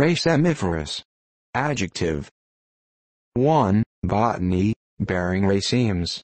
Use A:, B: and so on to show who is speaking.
A: Racemiferous. Adjective. 1. Botany, bearing racemes.